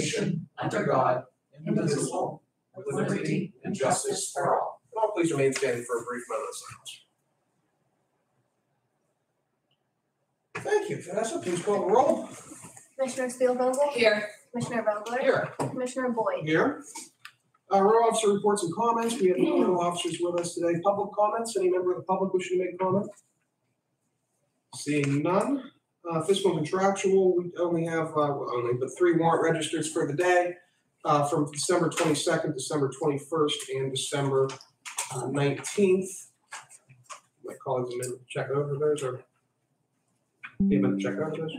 nation, under God, indivisible, with liberty and justice for all. Can all please remain standing for a brief moment of silence. Thank you. Vanessa, please call the roll. Commissioner Spielvogel? Here. Commissioner Vogler? Here. Commissioner Boyd? Here. Uh, row officer reports and comments. We have no row officers with us today. Public comments. Any member of the public wishing to make a comment? Seeing none. Uh, fiscal contractual, we only have, uh, only, but three warrant registers for the day. Uh, from December twenty-second, December twenty-first, and December uh, nineteenth. My colleagues have been check over those or? They've been check over those?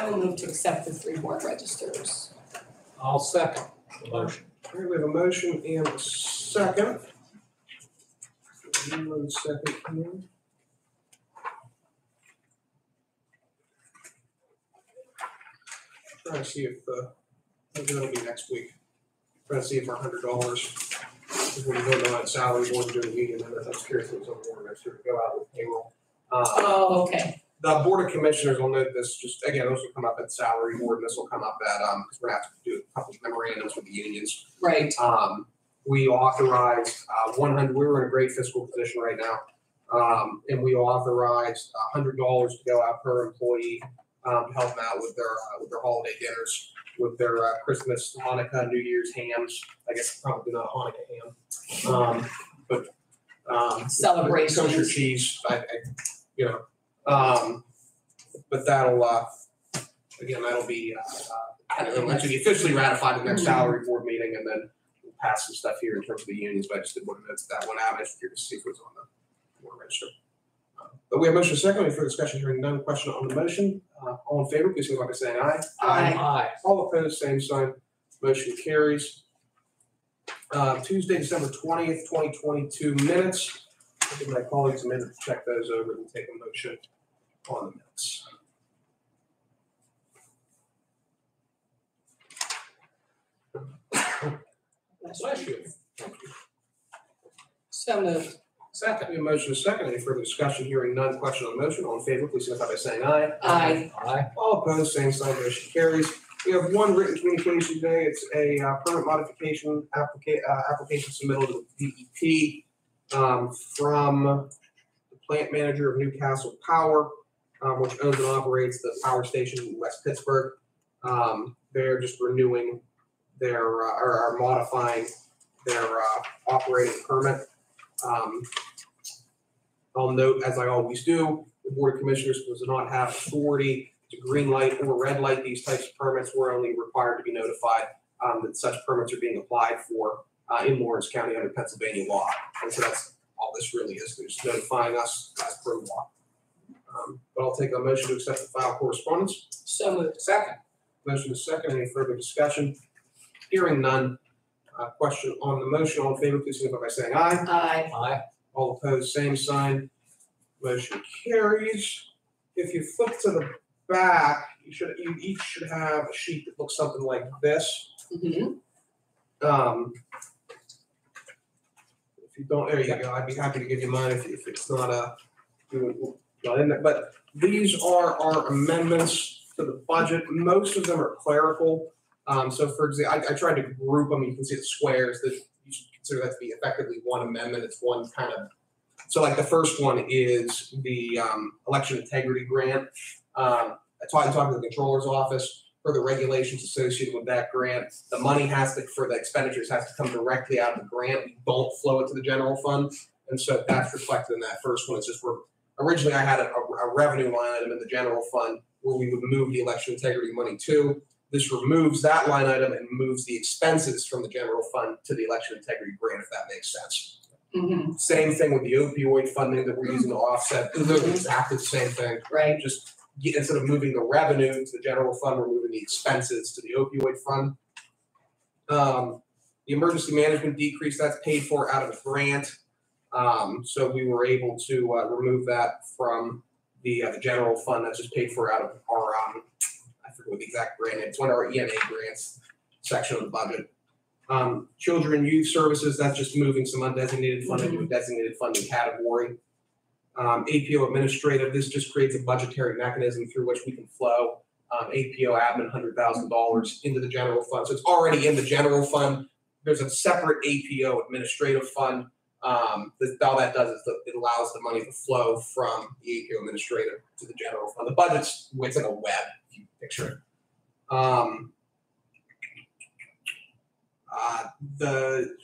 I will move to accept the three board registers. I'll second the motion. All right, we have a motion and a second. One second here. Trying to see if, uh, maybe that'll be next week. Trying to see if our hundred dollars, if we go on salary board during the meeting, and I'm curious if it's on the board next year to go out with payroll. Uh, Oh, okay. The board of commissioners will note this, just, again, this will come up at salary board, and this will come up at, um, because we're gonna have to do a couple of memorandums with the unions. Right. Um, we authorized, uh, one hundred, we're in a great fiscal position right now. Um, and we authorized a hundred dollars to go out per employee, um, to help them out with their, uh, with their holiday dinners, with their, uh, Christmas, Hanukkah, New Year's hams, I guess probably not a Hanukkah ham. Um, but, um. Celebrations. Kosher cheese, I, I, you know, um, but that'll, uh, again, that'll be, uh, uh, kind of, once we officially ratified the next salary board meeting and then we'll pass some stuff here in terms of the unions, but I just did want to note that one out, I just figured to see if it was on the board register. Uh, But we have motion second, any further discussion, hearing none, question on the motion, uh, all in favor, please signify by saying aye. Aye. Aye. All opposed, same sign, motion carries. Uh, Tuesday, December twentieth, twenty twenty-two minutes. I'll give my colleagues a minute to check those over and take a motion on the minutes. Bless you. So moved. Second, we have a motion is second, any further discussion, hearing none, question on the motion, all in favor, please signify by saying aye. Aye. Aye. All opposed, same sign, motion carries. We have one written communication today. It's a uh, permit modification applica- uh, application submitted to the DEP um, from the plant manager of New Castle Power, um, which owns and operates the power station in West Pittsburg. Um, They're just renewing their, uh, or are modifying their uh, operating permit. Um, I'll note, as I always do, the Board of Commissioners does not have authority to green light or red light these types of permits, we're only required to be notified um, that such permits are being applied for uh, in Lawrence County under Pennsylvania law. And so that's all this really is, they're just notifying us as per law. Um, But I'll take a motion to accept the file correspondence. So moved. Second. Motion is second, any further discussion? Hearing none. Uh, Question on the motion, all in favor, please signify by saying aye. Aye. Aye. All opposed, same sign. Motion carries. If you flip to the back, you should, you each should have a sheet that looks something like this. Mhm. Um. If you don't, there you go, I'd be happy to give you mine if, if it's not a, not in there, but these are our amendments to the budget. Most of them are clerical. Um, so for example, I, I tried to group them, you can see the squares, that you should consider that to be effectively one amendment, it's one kind of. So like the first one is the, um, election integrity grant. Um, I talked, to the controller's office for the regulations associated with that grant. The money has to, for the expenditures has to come directly out of the grant, we don't flow it to the general fund. And so that's reflected in that first one, it's just we're, originally I had a, a revenue line item in the general fund where we would move the election integrity money to. This removes that line item and moves the expenses from the general fund to the election integrity grant, if that makes sense. Mhm. Same thing with the opioid funding that we're using to offset, they're exactly the same thing Right. just get, instead of moving the revenue to the general fund, we're moving the expenses to the opioid fund. Um, the emergency management decrease, that's paid for out of a grant. Um, so we were able to, uh, remove that from the, uh, the general fund that's just paid for out of our, um, I forget what the exact grant, is. it's one of our EMA grants section of the budget. Um, children and youth services, that's just moving some undesignated funding to a designated funding category. Um, APO administrative, this just creates a budgetary mechanism through which we can flow um, APO admin, hundred thousand dollars into the general fund. So it's already in the general fund. There's a separate APO administrative fund. Um, that, all that does is it allows the money to flow from the APO administrative to the general fund. The budget's, it's like a web, if you picture it. Um, uh, the,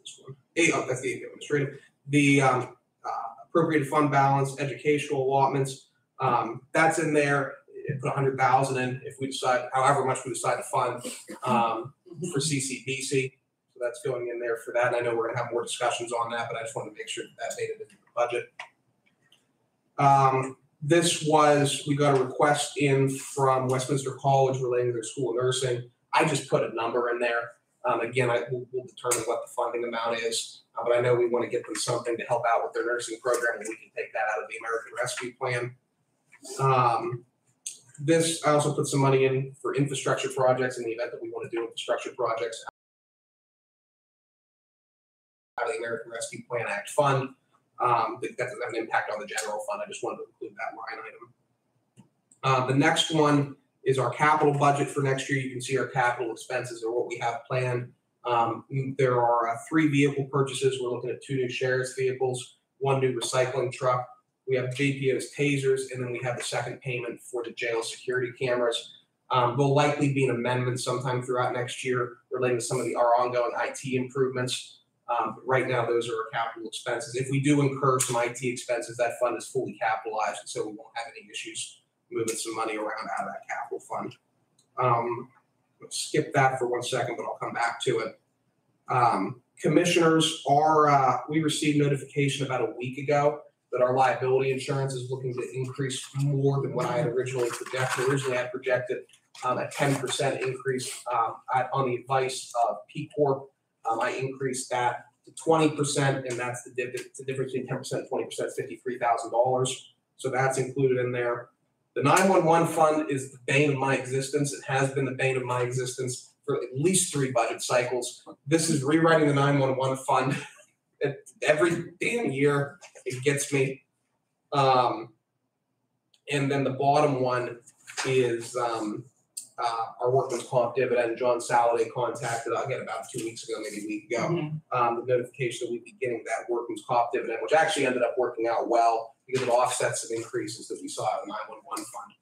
this one? A, oh, that's the APO administrative. The, um, uh, appropriated fund balance, educational allotments, um, that's in there and put a hundred thousand in if we decide, however much we decide to fund, um, for CCBC. So that's going in there for that, and I know we're gonna have more discussions on that, but I just wanted to make sure that that made it into the budget. Um, this was, we got a request in from Westminster College relating to their school of nursing. I just put a number in there. Um, again, I, we'll, we'll determine what the funding amount is, uh, but I know we wanna get them something to help out with their nursing program, and we can take that out of the American Rescue Plan. Um, this, I also put some money in for infrastructure projects in the event that we want to do infrastructure projects. Out of the American Rescue Plan Act Fund, um, that doesn't have an impact on the general fund, I just wanted to include that line item. Uh, the next one is our capital budget for next year, you can see our capital expenses or what we have planned. Um, there are uh, three vehicle purchases, we're looking at two new sheriff's vehicles, one new recycling truck, we have JPO's tasers, and then we have the second payment for the jail security cameras. Um, there'll likely be an amendment sometime throughout next year relating to some of the, our ongoing IT improvements. Um, but right now, those are our capital expenses. If we do incur some IT expenses, that fund is fully capitalized, and so we won't have any issues moving some money around out of that capital fund. Um, skip that for one second, but I'll come back to it. Um, commissioners are, uh, we received notification about a week ago that our liability insurance is looking to increase more than what I had originally projected. Originally, I had projected um, a ten percent increase um, on the advice of PCoRP. Um, I increased that to twenty percent, and that's the the difference between ten percent and twenty percent, fifty-three thousand dollars. So that's included in there. The nine-one-one fund is the bane of my existence. It has been the bane of my existence for at least three budget cycles. This is rewriting the nine-one-one fund. Every damn year, it gets me. Um, and then the bottom one is, um, uh, our workman's comp dividend. John Saladay contacted, again, about two weeks ago, maybe a week ago. Um, the notification that we'd be getting that workman's comp dividend, which actually ended up working out well because it offsets some increases that we saw in the nine-one-one fund.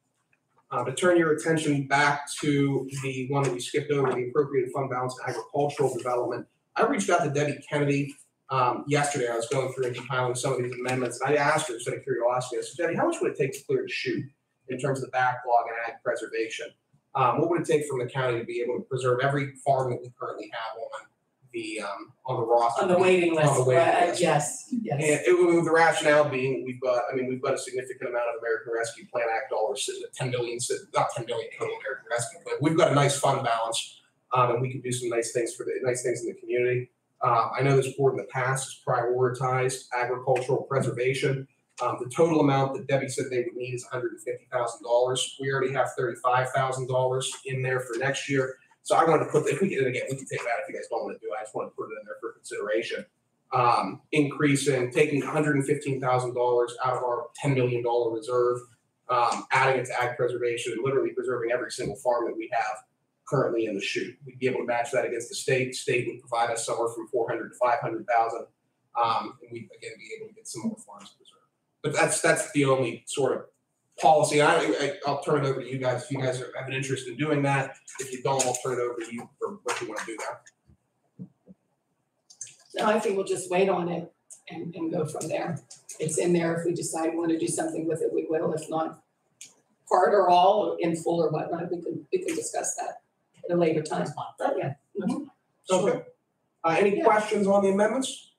Uh, to turn your attention back to the one that we skipped over, the appropriated fund balance and agricultural development. I reached out to Debbie Kennedy um, yesterday, I was going through and compiling some of these amendments, and I asked her, just out of curiosity, I said, Debbie, how much would it take to clear the chute in terms of the backlog and ag preservation? Um, what would it take from the county to be able to preserve every farm that we currently have on the, um, on the roster? On the waiting list, On the waiting uh, list. yes, And yes. it, the rationale being, we've got, I mean, we've got a significant amount of American Rescue Plan Act dollars sitting at 10 billion, not 10 billion total American Rescue, but we've got a nice fund balance. Um, and we can do some nice things for the, nice things in the community. Uh, I know this board in the past has prioritized agricultural preservation. Um, the total amount that Debbie said they would need is hundred and fifty thousand dollars. We already have thirty-five thousand dollars in there for next year. So I wanted to put, if we can, and again, we can take that if you guys don't want to do it, I just wanted to put it in there for consideration. Um, increasing, taking hundred and fifteen thousand dollars out of our ten million dollar reserve, um, adding it to ag preservation, and literally preserving every single farm that we have currently in the chute. We'd be able to match that against the state. State would provide us somewhere from four hundred to five hundred thousand. Um, and we'd again be able to get some more farms. But that's, that's the only sort of policy. I, I, I'll turn it over to you guys if you guys are- have an interest in doing that. If you don't, I'll turn it over to you for what you want to do there. No, I think we'll just wait on it and, and go from there. It's in there. If we decide we want to do something with it, we will. If not, part or all, or in full or whatnot, we can, we can discuss that at a later time. But yeah. mhm. Sure. Okay. Uh, any Yeah. questions on the amendments?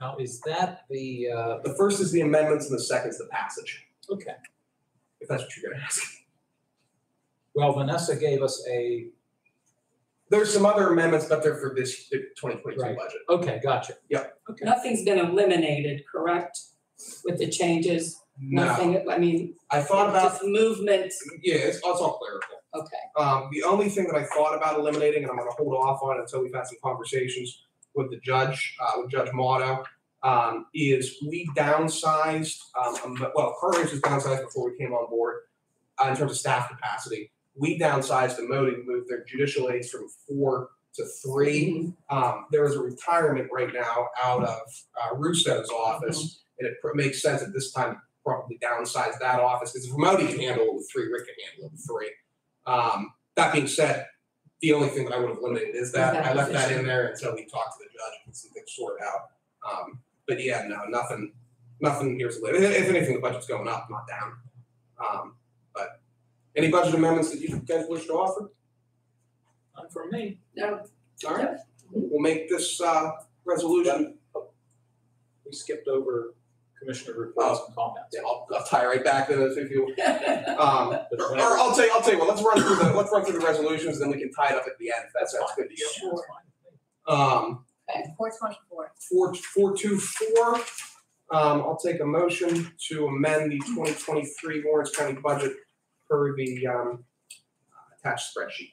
Now, is that the, uh, The first is the amendments and the second is the passage, okay, if that's what you're gonna ask. well, Vanessa gave us a There's some other amendments, but they're for this twenty twenty-two Right. budget. Okay, gotcha. Yep. Okay. Nothing's been eliminated, correct? With the changes, No, nothing, I mean, I thought about, just movement, yeah, it's, it's all clerical. okay. Um, the only thing that I thought about eliminating, and I'm gonna hold off on until we've had some conversations with the judge, uh, with Judge Motto, um, is we downsized, um, well, Carlos was downsized before we came on board, uh, in terms of staff capacity. We downsized the Modi, moved their judicial aides from four to three. Um, there is a retirement right now out of, uh, Russo's office, and it pr- makes sense at this time to probably downsize that office, because if Modi can handle it with three, Rick can handle it with three. Um, that being said, the only thing that I would have limited is that, that I left that in there until we talked to the judge and some things sorted out. Um, but yeah, no, nothing, nothing here's, a if, if anything, the budget's going up, not down. Um, but any budget amendments that you guys wish to offer? None for me. No, All right, we'll make this, uh, resolution, We skipped over commissioner reports and comments. yeah, I'll, I'll tie right back to this if you, um, But Or, whenever- or I'll tell you, I'll tell you what, let's run through the, let's run through the resolutions, then we can tie it up at the end, if that That's sounds good to you. Yeah, that's fine. Um, Four twenty-four. four, four two four, um, I'll take a motion to amend the twenty twenty-three Lawrence County budget per the, um, attached spreadsheet.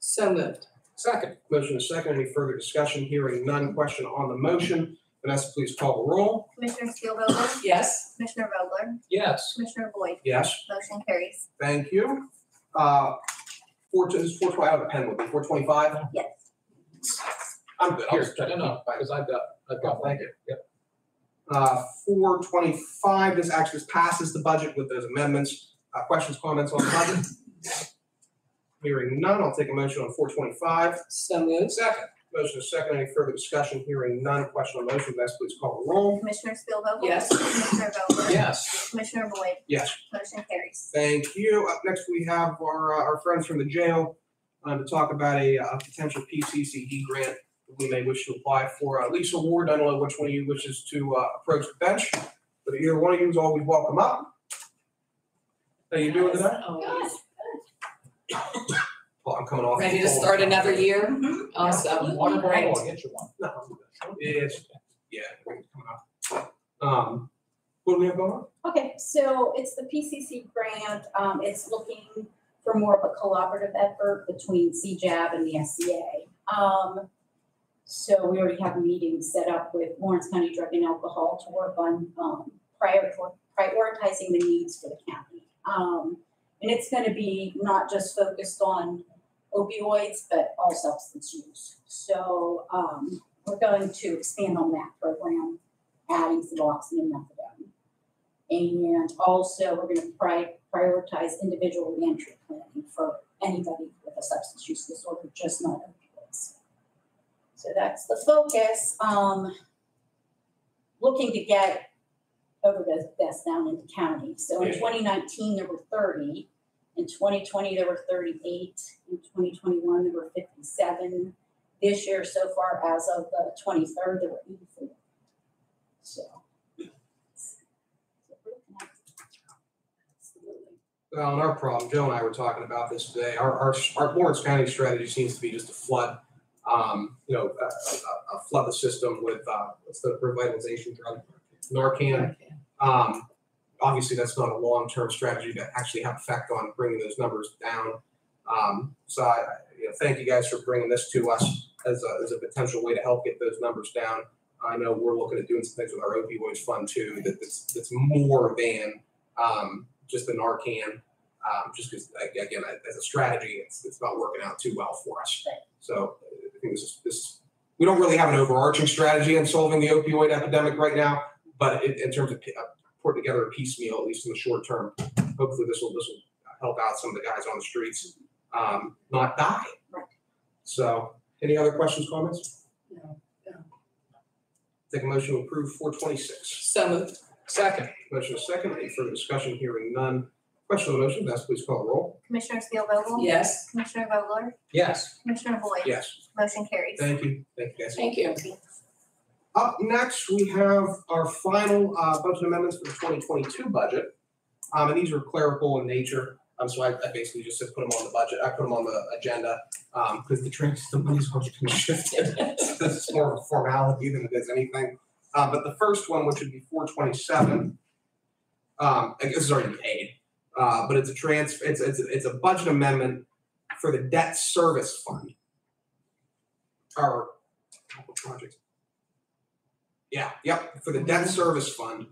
so moved. Second, Motion is second, any further discussion, hearing none, question on the motion, Vanessa, please call the roll. Commissioner Spielvogel, Yes, Commissioner Vogler, yes. Commissioner Boyd, Yes, motion carries. thank you. Uh, four, this is four twenty, I have a pen with me, four twenty-five? Yes. I'm good, I'll Here, just try to no, no, because I've got, I've got one. Thank you. Yep. Uh, four twenty-five, this actually passes the budget with those amendments. Uh, questions, comments on the budget? Hearing none, I'll take a motion on four twenty-five. so moved. Second. Motion is second, any further discussion? Hearing none, question on motion, Vanessa, please call the roll. Commissioner Spielvogel, Yes. Commissioner Vogler, Yes. Commissioner Boyd, Yes. motion carries. Thank you. Up next, we have our, uh, our friends from the jail, uh, to talk about a, uh potential PCCD grant that we may wish to apply for. Uh, Lisa Ward, I don't know which one of you wishes to, uh, approach the bench, but either one of you is always welcome up. How you doing today? Always. Well, I'm coming off. Ready to start another year? Mhm. Awesome. Water bottle, I'll get you one. No, I'm good. It's, yeah, it's coming up. Um, what do we have going on? Okay, so it's the PCC grant, um, it's looking for more of a collaborative effort between CJAB and the SCA. Um, so we already have meetings set up with Lawrence County Drug and Alcohol to work on, um, prior, prioritizing the needs for the county. Um, and it's gonna be not just focused on opioids, but all substance use. So, um, we're going to expand on that program, adding Suboxone and methadone. And also, we're gonna pri- prioritize individual reentry planning for anybody with a substance use disorder, just not opioids. So that's the focus, um, looking to get overdose deaths down in the county. So in twenty nineteen, there were thirty, in twenty twenty, there were thirty-eight, in twenty twenty-one, there were fifty-seven. This year, so far, as of the twenty-third, there were eighty-four. So. Well, and our problem, Joe and I were talking about this today, our, our, our Lawrence County strategy seems to be just to flood, um, you know, uh, uh, uh, flood the system with, uh, what's the revitalization drug? Narcan. Um, obviously, that's not a long-term strategy to actually have effect on bringing those numbers down. Um, so I, you know, thank you guys for bringing this to us as a, as a potential way to help get those numbers down. I know we're looking at doing some things with our opioids fund too, that, that's, that's more than, um, just the Narcan. Um, just because, again, as a strategy, it's, it's not working out too well for us. Right. So I think this is, this, we don't really have an overarching strategy in solving the opioid epidemic right now, but in, in terms of pi- uh, together a piecemeal, at least in the short term, hopefully this will, this will help out some of the guys on the streets, um, not die. Right. So, any other questions, comments? No, no. Take a motion to approve four twenty-six. So moved. Second, Motion is second, any further discussion, hearing none. Question on the motion, Vanessa, please call the roll. Commissioner Spielvogel, Yes, Commissioner Vogler, yes. Commissioner Boyd, Yes, motion carries. thank you, thank you guys. thank you. Up next, we have our final uh budget amendments for the twenty twenty-two budget. Um, and these are clerical in nature. Um, so I, I basically just put them on the budget, I put them on the agenda, um, because the trans, the money's already been shifted. This is more of a formality than it is anything. Uh, but the first one, which would be four twenty-seven, um, I guess it's already paid. Uh, but it's a transfer. it's, it's, it's a budget amendment for the debt service fund. Our projects. Yeah, yep, for the debt service fund.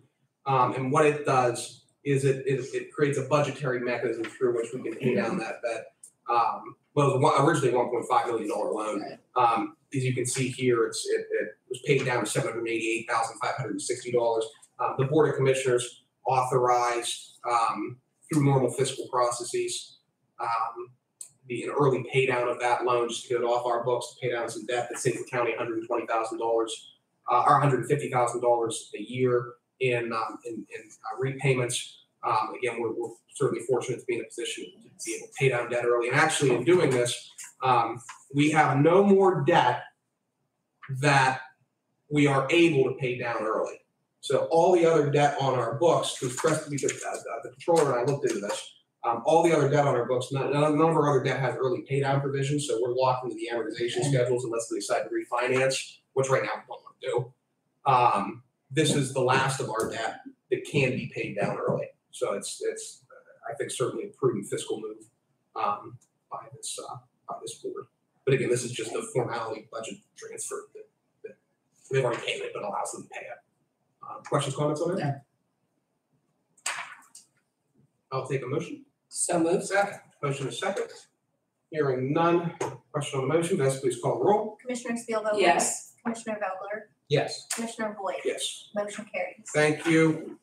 Um, and what it does is it, it, it creates a budgetary mechanism through which we can pay down that debt. Um, well, it was one- originally one point five million dollar loan. Um, as you can see here, it's, it, it was paid down to seven hundred eighty-eight thousand five hundred and sixty dollars. Uh, the Board of Commissioners authorized, um, through normal fiscal processes, um, the, an early pay down of that loan, just to get it off our books, to pay down some debt that saves the county hundred and twenty thousand dollars, uh, or hundred and fifty thousand dollars a year in, um, in, in uh, repayments. Um, again, we're, we're certainly fortunate to be in a position to be able to pay down debt early. And actually, in doing this, um, we have no more debt that we are able to pay down early. So all the other debt on our books, because Preston, because uh, the controller and I looked into this, um, all the other debt on our books, none, none of our other debt has early pay down provisions, so we're locked into the amortization schedules unless we decide to refinance, which right now we don't do. Um, this is the last of our debt that can be paid down early. So it's, it's, uh, I think certainly a prudent fiscal move, um, by this, uh, by this board. But again, this is just a formality budget transfer that, that they've already paid it, but allows them to pay it. Uh, questions, comments on it? No. I'll take a motion. So moved. Second. Motion is second. Hearing none. Question on the motion, Vanessa, please call the roll. Commissioner Spielvogel? Yes. Commissioner Vogler? Yes. Commissioner Boyd? Yes. Motion carries. Thank you.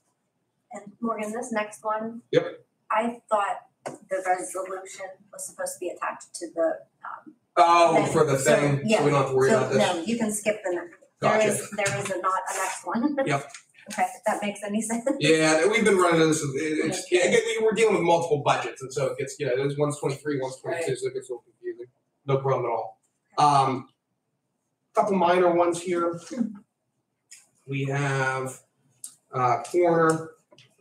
And Morgan, this next one. Yep. I thought the resolution was supposed to be attached to the, um. Oh, for the So, thing, so yeah. we don't have to worry so, about this? No, you can skip the, next- there Gotcha. is, there is a not a next one. Yep. Okay, if that makes any sense. Yeah, we've been running this, it- it's, yeah, again, we- we're dealing with multiple budgets, and so it gets, you know, there's one's twenty-three, one's twenty-two, so it gets a little confusing. No problem at all. Um, couple minor ones here. We have, uh, Coroner,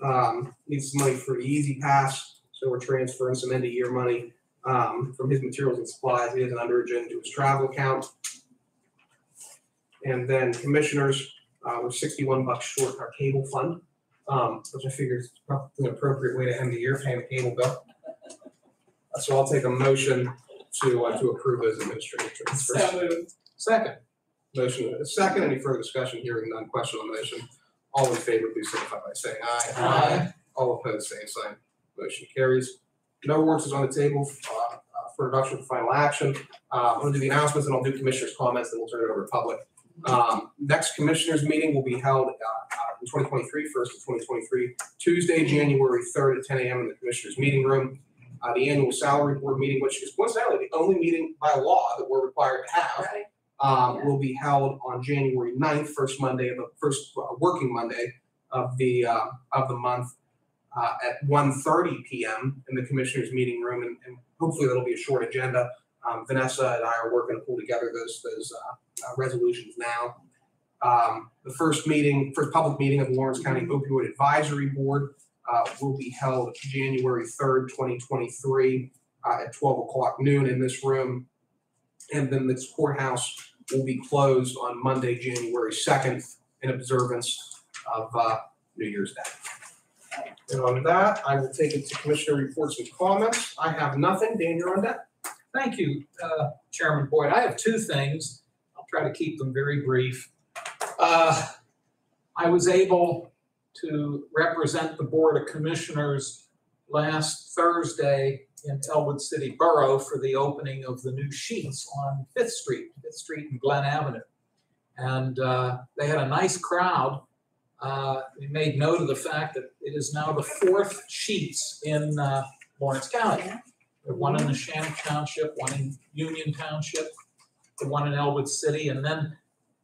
um, needs some money for the E-ZPass, so we're transferring some end-of-year money, um, from his materials and supplies, he has an underage into his travel account. And then Commissioners, uh, we're sixty-one bucks short our cable fund, um, which I figure is probably an appropriate way to end the year, paying the cable bill. So I'll take a motion to, uh, to approve those administrative transfers. So moved. Second. Motion is second, any further discussion, hearing none, question on the motion. All in favor, please signify by saying aye. Aye. All opposed, same sign, motion carries. No warrants is on the table, uh, uh, for adoption for final action. Uh, I'm gonna do the announcements and I'll do commissioners' comments, then we'll turn it over to public. Um, next commissioners' meeting will be held, uh, uh, in 2023, first of twenty twenty-three, Tuesday, January third at ten AM in the commissioners' meeting room. Uh, the annual salary board meeting, which is coincidentally the only meeting by law that we're required to have, Right. Um, will be held on January 9th, first Monday of the first uh, working Monday of the, uh, of the month, uh, at 1:30 PM in the commissioners' meeting room, and, and hopefully that'll be a short agenda. Um, Vanessa and I are working to pull together those, those, uh, uh, resolutions now. Um, the first meeting, first public meeting of the Lawrence County Opioid Advisory Board, uh, will be held January 3rd, 2023, uh, at 12 o'clock noon in this room. And then this courthouse will be closed on Monday, January second, in observance of uh, New Year's Day. And on that, I will take it to Commissioner reports and comments. I have nothing. Dan, you're on deck. Thank you, uh, Chairman Boyd. I have two things. I'll try to keep them very brief. Uh, I was able to represent the Board of Commissioners last Thursday in Ellwood City Borough for the opening of the new Sheetz on Fifth Street, Fifth Street and Glen Avenue. And uh, they had a nice crowd. Uh, We made note of the fact that it is now the fourth Sheetz in uh, Lawrence County. The one in Neshannock Township, one in Union Township, the one in Ellwood City, and then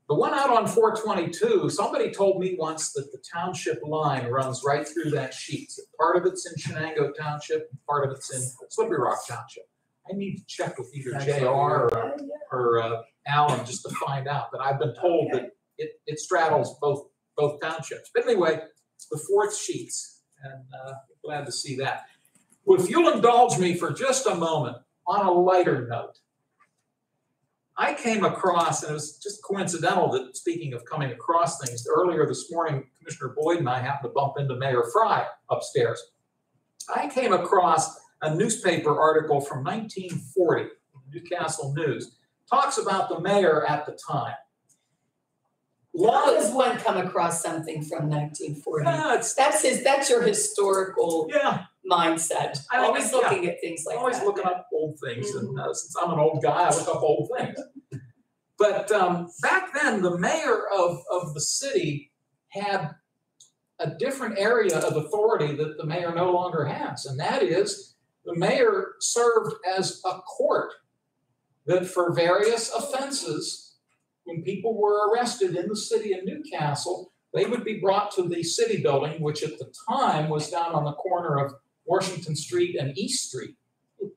the one out on four twenty-two, somebody told me once that the township line runs right through that sheet. So Part of it's in Shenango Township, part of it's in Slippery Rock Township. I need to check with either JR or, or uh, Alan just to find out, but I've been told that it, it straddles both, both townships. But anyway, it's the fourth Sheetz, and uh, glad to see that. Well, if you'll indulge me for just a moment on a lighter note. I came across, and it was just coincidental that, speaking of coming across things, earlier this morning, Commissioner Boyd and I happened to bump into Mayor Frye upstairs. I came across a newspaper article from 1940, New Castle News, talks about the mayor at the time. How does one come across something from nineteen forty? yeah, it's, That's his, that's your historical yeah, mindset, I like always yeah. looking at things like I'm that. always looking up old things, and uh, since I'm an old guy, I look up old things. But um, back then, the mayor of, of the city had a different area of authority that the mayor no longer has, and that is the mayor served as a court that for various offenses, when people were arrested in the city of New Castle, they would be brought to the city building, which at the time was down on the corner of Washington Street and East Street,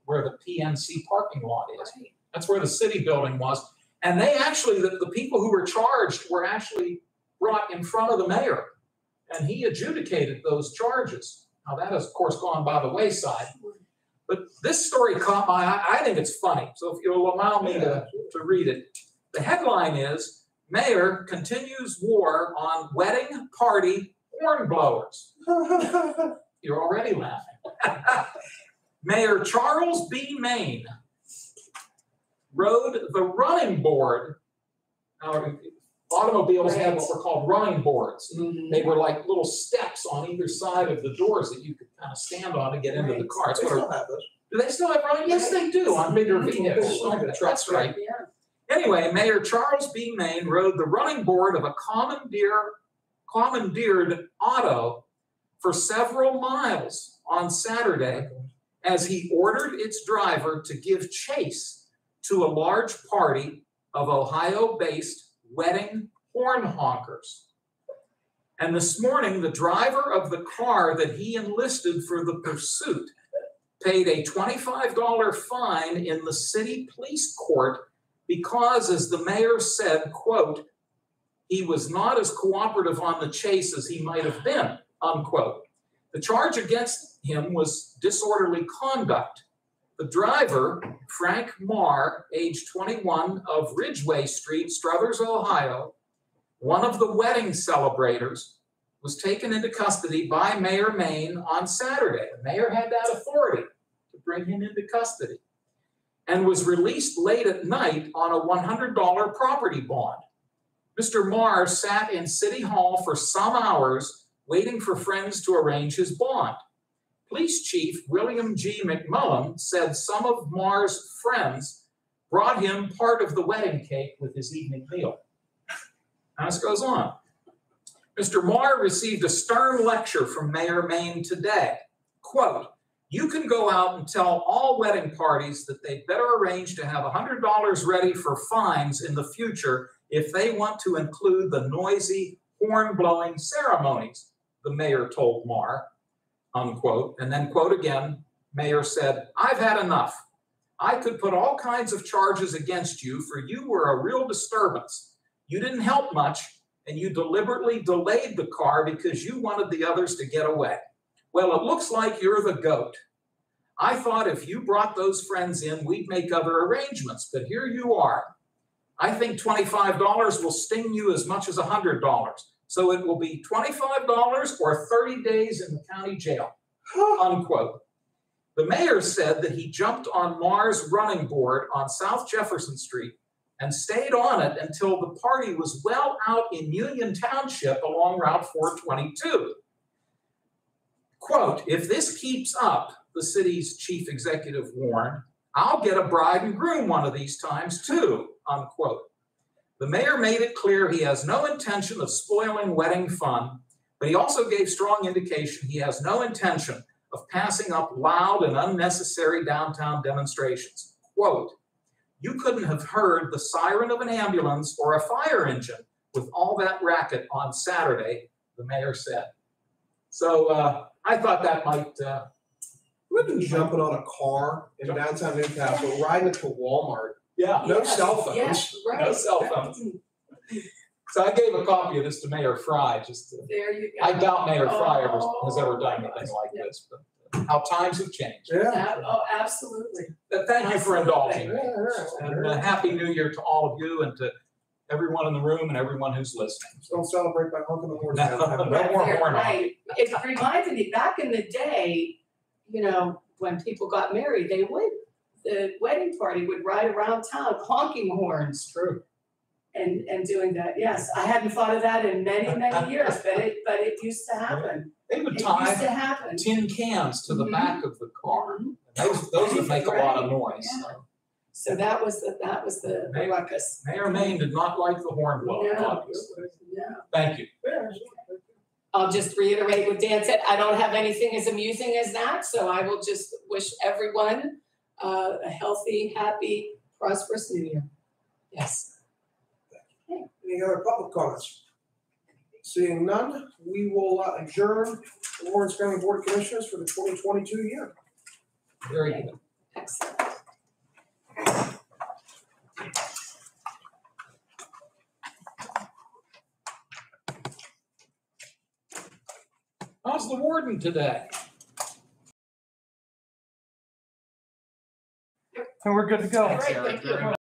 where the PNC parking lot is. That's where the city building was. And they actually, the, the people who were charged were actually brought in front of the mayor. And he adjudicated those charges. Now, that has, of course, gone by the wayside. But this story caught my eye. I think it's funny. So if you'll allow me to, to read it. The headline is Mayor continues war on wedding party horn blowers. You're already laughing. Mayor Charles B. Maine rode the running board. Now, automobiles had what were called running boards. Mhm. They were like little steps on either side of the doors that you could kind of stand on to get into the car. It's They what a- still have those. do they still have running? Yes, they do on bigger vehicles. That's right. Yeah. Anyway, Mayor Charles B. Maine rode the running board of a commandeer, commandeered auto for several miles on Saturday as he ordered its driver to give chase to a large party of Ohio-based wedding horn honkers. And this morning, the driver of the car that he enlisted for the pursuit paid a twenty-five dollar fine in the city police court because, as the mayor said, quote, he was not as cooperative on the chase as he might have been, unquote. The charge against him was disorderly conduct. The driver, Frank Marr, age 21 of Ridgeway Street, Struthers, Ohio, one of the wedding celebrators, was taken into custody by Mayor Maine on Saturday. The mayor had that authority to bring him into custody and was released late at night on a $100 property bond. Mr. Marr sat in City Hall for some hours waiting for friends to arrange his bond. Police Chief William G. McMullen said some of Marr's friends brought him part of the wedding cake with his evening meal. This goes on. Mr. Marr received a stern lecture from Mayor Maine today. Quote, you can go out and tell all wedding parties that they better arrange to have $100 ready for fines in the future if they want to include the noisy horn blowing ceremonies, the mayor told Marr, unquote. And then, quote again, Mayor said, I've had enough. I could put all kinds of charges against you, for you were a real disturbance. You didn't help much, and you deliberately delayed the car because you wanted the others to get away. Well, it looks like you're the goat. I thought if you brought those friends in, we'd make other arrangements, but here you are. I think $25 will sting you as much as $100. So it will be $25 or 30 days in the county jail, unquote. The mayor said that he jumped on Marr's running board on South Jefferson Street and stayed on it until the party was well out in Union Township along Route 422. Quote, if this keeps up, the city's chief executive warned, I'll get a bride and groom one of these times too, unquote. The mayor made it clear he has no intention of spoiling wedding fun, but he also gave strong indication he has no intention of passing up loud and unnecessary downtown demonstrations. Quote, you couldn't have heard the siren of an ambulance or a fire engine with all that racket on Saturday, the mayor said. So uh, I thought that might, uh, Imagine jumping on a car in downtown New Castle, riding it to Walmart. Yeah, No Yes, cell phones. Yes, right. no cell phones. So I gave a copy of this to Mayor Frye, just to, There you go. I doubt Mayor Frye ever, has ever done Oh, anything like yeah. this, but. uh, how times have changed. That- Oh, absolutely. But thank you for indulging me. Yeah, yeah, And yeah. uh, happy new year to all of you and to everyone in the room and everyone who's listening. Just Don't celebrate by honking the horn. No, no more You're horn honking. right. It reminded me, back in the day, you know, when people got married, they would, the wedding party would ride around town honking horns True. and, and doing that. Yes, I hadn't thought of that in many, many years, but it, but it used to happen. They would It used tie to happen. tin cans to the Mhm. back of the car. Mhm. Those, those would make a lot of noise. Yeah. So that was the, that was the the ruckus. Mayor Maine did not like the horn blowing, obviously. no. Thank you. I'll just reiterate what Dan said, I don't have anything as amusing as that, so I will just wish everyone uh, a healthy, happy, prosperous new year. Yes. Any other public comments? Seeing none, we will uh, adjourn the Lawrence County Board of Commissioners for the twenty twenty-two year. Very good. Excellent. How's the warden today? And we're good to go. All right, thank you.